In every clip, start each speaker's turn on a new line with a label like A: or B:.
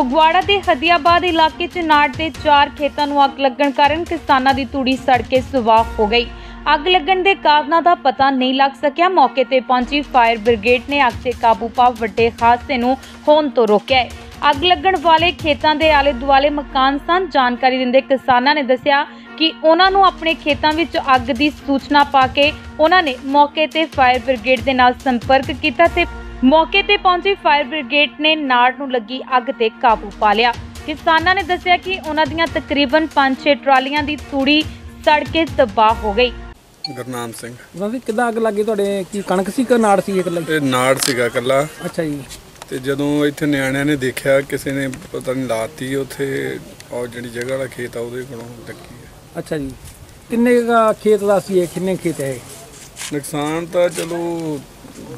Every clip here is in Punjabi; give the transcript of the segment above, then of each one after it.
A: ਫਗਵਾੜਾ ਦੇ ਹਦੀਆਬਾਦ ਇਲਾਕੇ 'ਚ ਨਾੜ ਦੇ ਚਾਰ ਖੇਤਾਂ ਨੂੰ ਅੱਗ ਲੱਗਣ ਕਾਰਨ ਕਿਸਾਨਾਂ ਦੀ ਤੂੜੀ ਸੜ ਕੇ ਸੁਆਹ ਹੋ ਗਈ। ਅੱਗ ਲੱਗਣ ਦੇ ਕਾਰਨਾਂ ਦਾ ਪਤਾ ਨਹੀਂ ਲੱਗ ਸਕਿਆ। ਮੌਕੇ ਤੇ ਪਹੁੰਚੀ ਫਾਇਰ ਬ੍ਰਿਗੇਡ ਨੇ ਅੱਗ ਤੇ ਕਾਬੂ ਪਾ ਵੱਡੇ ਹਾਦਸੇ ਨੂੰ ਹੋਣ ਤੋਂ ਰੋਕਿਆ ਹੈ। ਅੱਗ ਲੱਗਣ ਵਾਲੇ ਖੇਤਾਂ ਦੇ ਆਲੇ ਦੁਆਲੇ ਮਕਾਨ ਸਨ। ਜਾਣਕਾਰੀ ਦਿੰਦੇ ਕਿਸਾਨਾਂ ਨੇ ਦੱਸਿਆ ਕਿ ਉਹਨਾਂ ਨੂੰ ਆਪਣੇ ਖੇਤਾਂ ਵਿੱਚ ਅੱਗ ਦੀ ਸੂਚਨਾ ਪਾ ਕੇ ਉਹਨਾਂ ਨੇ ਮੌਕੇ ਤੇ ਫਾਇਰ ਬ੍ਰਿਗੇਡ ਦੇ ਨਾਲ ਸੰਪਰਕ ਕੀਤਾ ਤੇ ਮੌਕੇ ਤੇ ਪਹੁੰਚੀ ਫਾਇਰ ਬ੍ਰਿਗੇਡ ਨੇ ਨਾੜ ਨੂੰ ਲੱਗੀ ਅੱਗ ਤੇ ਕਾਬੂ ਪਾ ਲਿਆ। ਕਿਸਾਨਾਂ ਨੇ ਦੱਸਿਆ ਕਿ ਉਹਨਾਂ ਦੀਆਂ ਤਕਰੀਬਨ 5-6 ਟਰਾਲੀਆਂ ਦੀ ਤੂੜੀ ਸੜ ਕੇ ਤਬਾਹ ਹੋ ਗਈ।
B: ਗੁਰਨਾਮ ਸਿੰਘ।
C: ਉਹਨਾਂ ਦੀ ਕਿੱਦਾਂ ਅੱਗ ਲੱਗੀ ਤੁਹਾਡੇ? ਕੀ ਕਣਕ ਸੀ ਕਿ ਨਾੜ ਸੀ ਇੱਕ ਲੱਗੀ
B: ਇਹ ਨਾੜ ਸੀਗਾ ਕੱਲਾ
C: ਅੱਛਾ ਜੀ।
B: ਤੇ ਜਦੋਂ ਇੱਥੇ ਨਿਆਣਿਆਂ ਨੇ ਦੇਖਿਆ ਕਿਸੇ ਨੇ ਪਤਾ ਨਹੀਂ ਲਾਤੀ ਉੱਥੇ ਉਹ ਜਿਹੜੀ ਜਗ੍ਹਾ ਵਾਲਾ ਖੇਤ ਆ ਉਹਦੇ ਕੋਲੋਂ ਲੱਗੀ ਹੈ।
C: ਅੱਛਾ ਜੀ। ਕਿੰਨੇ ਕੁ ਖੇਤ ਦਾ ਸੀ ਇਹ? ਕਿੰਨੇ ਖੇਤ ਹੈ?
B: ਨੁਕਸਾਨ ਤਾਂ ਚਲੋ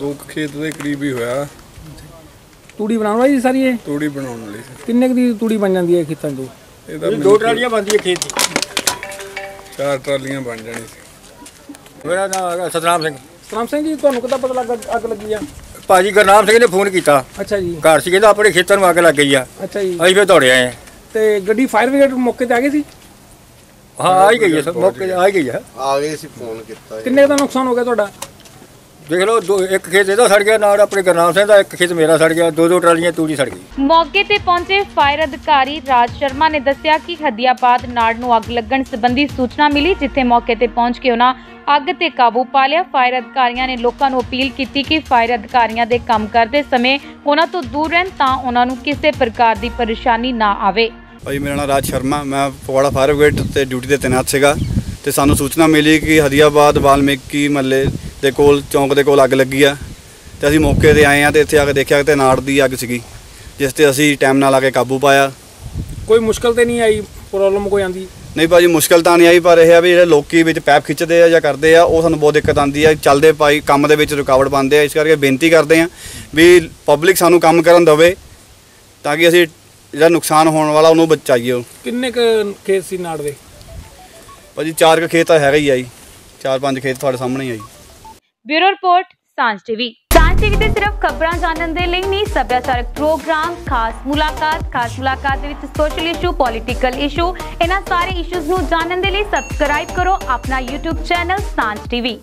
B: ਦੋ ਕੁ ਖੇਤ ਦੇ ਕਰੀਬ ਹੀ ਹੋਇਆ।
C: ਤੂੜੀ ਬਣਾਉਣ ਵਾਲੀ ਸੀ ਸਾਰੀ ਇਹ?
B: ਤੂੜੀ ਬਣਾਉਣ ਲਈ
C: ਕਿੰਨੇ ਕੁ ਦੀ ਤੂੜੀ ਬਣ ਜਾਂਦੀ ਹੈ ਖੇਤਾਂ ਤੋਂ
B: ਇਹਦਾ
D: ਦੋ ਟਰਾਲੀਆਂ ਬੰਦੀ ਹੈ ਖੇਤ ਦੀ
B: ਚਾਰ ਟਰਾਲੀਆਂ ਬਣ ਜਾਣੀ ਸੀ।
D: ਮੇਰਾ ਨਾਮ ਹੈਗਾ ਸਤਨਾਮ ਸਿੰਘ।
C: ਸਤਨਾਮ ਸਿੰਘ ਜੀ ਤੁਹਾਨੂੰ ਕਿੱਦਾਂ ਪਤਾ ਲੱਗਾ ਅੱਗ ਲੱਗੀ ਆ?
D: ਭਾਜੀ ਗੁਰਨਾਮ ਸਿੰਘ ਨੇ ਫੋਨ ਕੀਤਾ।
C: ਅੱਛਾ ਜੀ।
D: ਘਰ ਸੀ ਕਹਿੰਦਾ ਆਪਣੇ ਖੇਤਾਂ ਨੂੰ ਅੱਗ ਲੱਗ ਗਈ ਆ।
C: ਅੱਛਾ ਜੀ।
D: ਅਸੀਂ ਫਿਰ ਦੌੜੇ ਆਏ। ਹਾਂ।
C: ਤੇ ਗੱਡੀ ਫਾਇਰ ਬ੍ਰਿਗੇਡ ਮੌਕੇ ਤੇ ਆ ਗਈ ਸੀ?
D: ਹਾਂ ਆ ਹੀ ਗਈ ਹੈ ਸਭ ਮੌਕੇ ਤੇ ਆ ਹੀ ਗਈ ਹੈ
E: ਆ ਗਏ ਸੀ ਫੋਨ ਕੀਤਾ ਜੀ।
C: ਕਿੰਨੇ ਕੁ ਦਾ ਨੁਕਸਾਨ ਹੋ ਗਿਆ ਤੁਹਾਡਾ?
D: ਦੇਖ ਲਓ ਦੋ ਇੱਕ ਖੇਤ ਇਹਦਾ ਸੜ ਗਿਆ ਨਾਲ ਆਪਣੇ ਗੁਰਨਾਮ ਸਿੰਘ ਦਾ ਇੱਕ ਖੇਤ ਮੇਰਾ ਸੜ ਗਿਆ ਦੋ ਦੋ ਟਰਾਲੀਆਂ ਤੂੜੀ ਸੜ ਗਈ।
A: ਮੌਕੇ ਤੇ ਪਹੁੰਚੇ ਫਾਇਰ ਅਧਿਕਾਰੀ ਰਾਜ ਸ਼ਰਮਾ ਨੇ ਦੱਸਿਆ ਕਿ ਹਦੀਆਬਾਦ ਨਾੜ ਨੂੰ ਅੱਗ ਲੱਗਣ ਸੰਬੰਧੀ ਸੂਚਨਾ ਮਿਲੀ ਜਿੱਥੇ ਮੌਕੇ ਤੇ ਪਹੁੰਚ ਕੇ ਉਹਨਾਂ ਅੱਗ ਤੇ ਕਾਬੂ ਪਾ ਲਿਆ। ਫਾਇਰ ਅਧਿਕਾਰੀਆਂ ਨੇ ਲੋਕਾਂ ਨੂੰ ਅਪੀਲ ਕੀਤੀ ਕਿ ਫਾਇਰ ਅਧਿਕਾਰੀਆਂ ਦੇ ਕੰਮ ਕਰਦੇ ਸਮੇਂ ਉਹਨਾਂ ਤੋਂ ਦੂਰ ਰਹਿਣ ਤਾਂ ਉਹਨਾਂ ਨੂੰ ਕਿਸੇ ਪ੍ਰਕਾਰ ਦੀ ਪਰੇਸ਼ਾਨੀ ਨਾ ਆਵੇ।
F: ਭਾਈ ਮੇਰਾ ਨਾਮ ਰਾਜ ਸ਼ਰਮਾ ਮੈਂ ਫਗਵਾੜਾ ਫਾਇਰ ਬ੍ਰਿਗੇਡ ਤੇ ਡਿਊਟੀ ਤੇ ਤੈਨਾਤ ਸੀਗਾ ਤੇ ਸਾਨੂੰ ਸੂਚਨਾ ਮਿਲੀ ਕਿ ਹਦੀਆਬਾਦ ਵਾਲਮੀਕੀ ਮੱਲੇ ਦੇ ਕੋਲ ਚੌਂਕ ਦੇ ਕੋਲ ਅੱਗ ਲੱਗੀ ਆ। ਤੇ ਅਸੀਂ ਮੌਕੇ ਤੇ ਆਏ ਆ ਤੇ ਇੱਥੇ ਆ ਕੇ ਦੇਖਿਆ ਤੇ ਨਾੜ ਦੀ ਅੱਗ ਸੀਗੀ ਜਿਸ ਤੇ ਅਸੀਂ ਟਾਈਮ ਨਾਲ ਆ ਕੇ ਕਾਬੂ ਪਾਇਆ।
C: ਕੋਈ ਮੁਸ਼ਕਲ ਤੇ ਨਹੀਂ ਆਈ? ਪ੍ਰੋਬਲਮ ਕੋਈ ਆਂਦੀ?
F: ਨਹੀਂ ਭਾਜੀ ਮੁਸ਼ਕਲ ਤਾਂ ਨਹੀਂ ਆਈ ਪਰ ਇਹ ਆ ਵੀ ਜਿਹੜੇ ਲੋਕੀ ਵਿੱਚ ਪੈਪ ਖਿੱਚਦੇ ਆ ਜਾਂ ਕਰਦੇ ਆ ਉਹ ਸਾਨੂੰ ਬਹੁਤ ਦਿੱਕਤ ਆਉਂਦੀ ਆ। ਚੱਲਦੇ ਪਾਈ ਕੰਮ ਦੇ ਵਿੱਚ ਰੁਕਾਵਟ ਪਾਉਂਦੇ ਆ ਇਸ ਕਰਕੇ ਬੇਨਤੀ ਕਰਦੇ ਆ ਵੀ ਪਬਲਿਕ ਸਾਨੂੰ ਕੰਮ ਕਰਨ ਦੇਵੇ ਤਾਂ ਕਿ ਅਸੀਂ ਜਿਹੜਾ ਨੁਕਸਾਨ ਹੋਣ ਵਾਲਾ ਉਹਨੂੰ ਬਚਾਈਏ।
C: ਕਿੰਨੇ ਕੁ ਖੇਤ ਸੀ ਨਾੜ ਦੇ?
F: ਭਾਜੀ ਚਾਰ ਕੁ ਖੇਤ ਤਾਂ ਹੈਗਾ ਹੀ ਆ ਜੀ। ਚਾਰ ਪੰਜ ਖੇਤ ਤੁਹਾਡੇ ਸਾਹਮਣੇ ਆ ਜੀ।
A: Bureau report, Sanjh TV Sanjh TV ਤੇ ਸਿਰਫ ਖਬਰਾਂ ਜਾਣਨ ਦੇ ਲਈ ਨਹੀਂ, ਸੱਭਿਆਚਾਰਕ ਪ੍ਰੋਗਰਾਮ, ਖਾਸ ਮੁਲਾਕਾਤ ਖਾਸ ਮੁਲਾਕਾਤ ਦੇ ਵਿੱਚ ਸੋਸ਼ਲ ਇਸ਼ੂ ਪੋਲਿਟੀਕਲ ਇਸ਼ੂ ਇਹਨਾਂ ਸਾਰੇ ਇਸ਼ੂਜ਼ ਨੂੰ ਜਾਣਨ ਦੇ ਲਈ ਸਬਸਕ੍ਰਾਈਬ ਕਰੋ ਆਪਣਾ YouTube ਚੈਨਲ ਸਾਂਝ ਟੀਵੀ